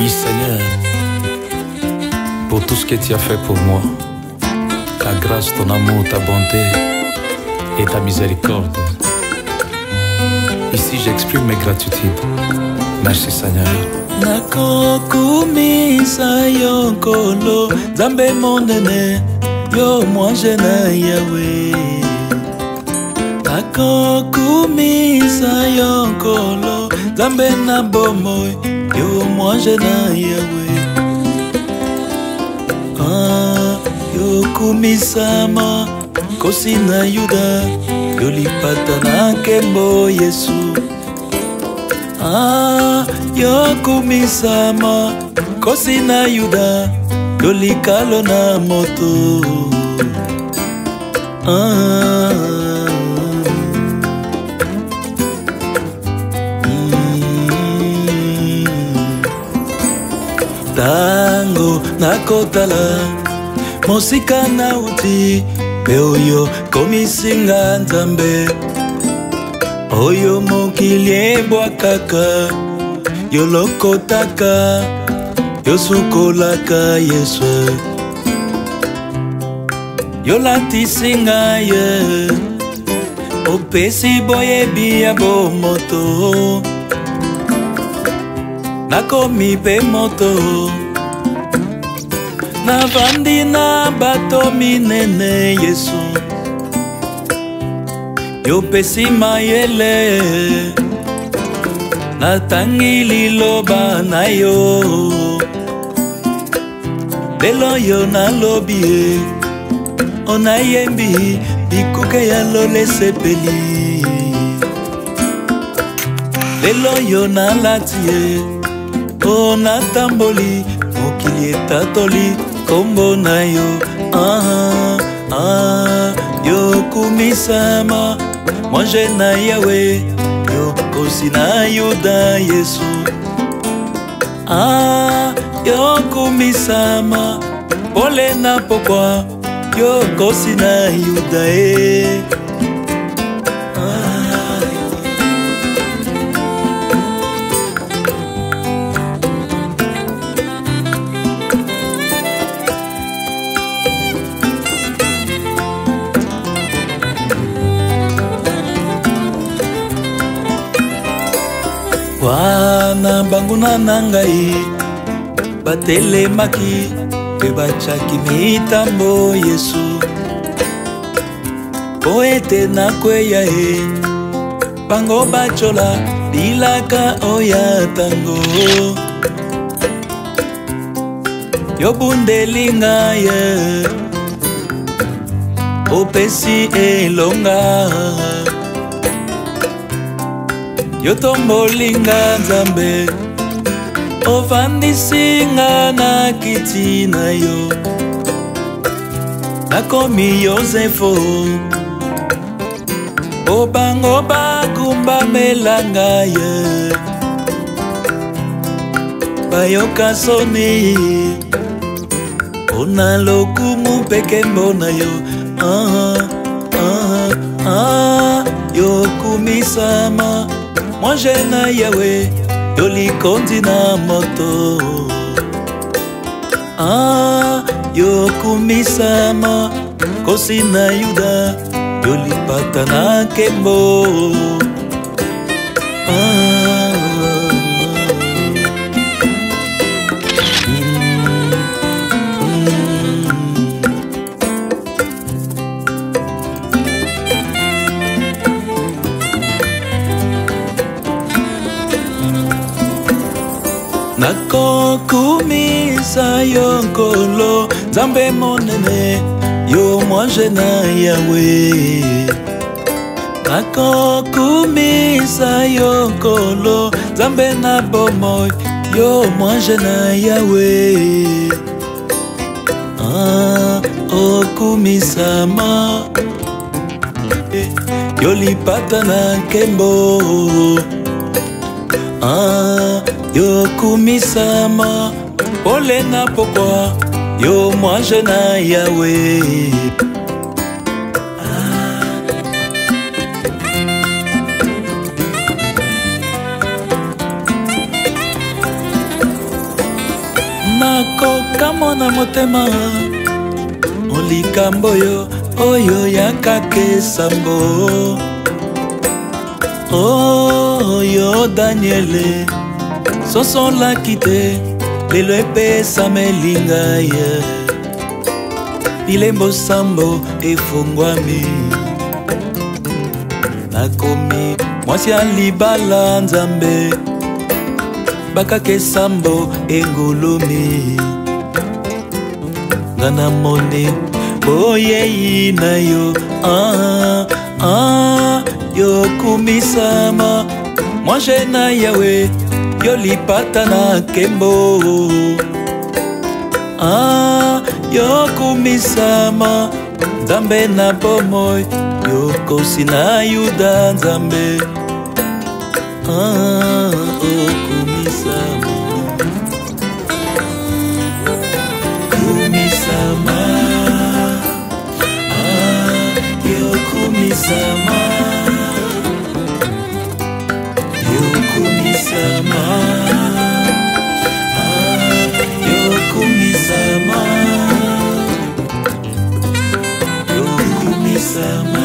Oui Seigneur, pour tout ce que tu as fait pour moi, ta grâce, ton amour, ta bonté et ta miséricorde. Ici j'exprime mes gratitudes. Merci Seigneur. nakokumisa yo nkolo nzambe monene yo mwanje na yawe nakokumisa yo nkolo nzambe na bomoi yo mwanje na yawe ah, yokumisama kosi na yuda yolipata na nkembo yesu ah, yokumisama kosi na yuda yolikalo na moto ah, nakotala mosika nauti mpe oyo komisinga nzambe oyo mokili ebwakaka yo lokotaka yo sukolaka yesu yo latisinga ye opesi boyebi ya bomoto nakomi mpe moto navandi na bato minene yesu yopesi mayele natangi liloba na yo lelo yo nalobi ye o nayembi bikuke ya lolesepeli lelo yo nalati ye o natamboli mokili etatoli kombo na yo ah, ah, ah yokumisama mwange na yawe yokosi na yuda yesu ah, yokumisama pole na pokwa yokosi na yuda e bana banguna na ngai batelemaki mpe batiaki mitambo yesu mpo ete nakweya ye bango batyola bilaka oya ntango yobundeli ngai ye opesi elonga yo tombolinga nzambe ofandisinga na kiti na yo nakomi yosefo po bango bakumbamelanga ye bayoka soni mpona lokumu pekembo na yo ah, ah, ah, ah yokumisama mwange na yawe yolikondi na moto ah, yokumisama kosi na yuda yolipata na nkembo ah, nakokumisa yo nkolo nzambe monene yo mwanje na yawe nakokumisa yo nkolo nzambe na bomoi yo mwanje na yawe ah, okumisama yo lipata na nkembo ah, yokumisama kolenga pokwa yo mwa jena yawe nakokamona motema olikambo yo oyo yakaka esambo oyo oh, daniele sosolaki te lelo epesama elinga ye bilembo sambo efungwami nakomi mwasi ya libala nzambe bakaka esambo engulumi nga na moni boyeyi na yo ah, ah, ah yokumisama mwa je na yawe yo lipata na nkembo ah, yokumisama nzambe na bomoi yokosi na yuda nzambe ah, myself.